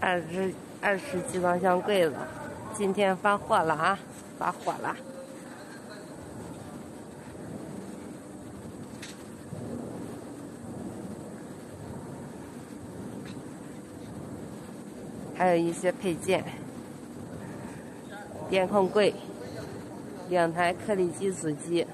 二十二十集装箱柜子今天发货了啊发货了。还有一些配件电控柜两台颗粒机子机